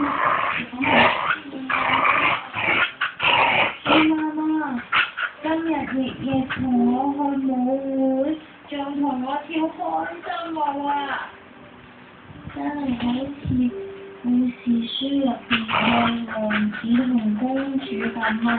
妈妈，今日爷爷同我去舞会，仲同我跳开心舞啊！真系好似故事书入边嘅王子同公主咁啊！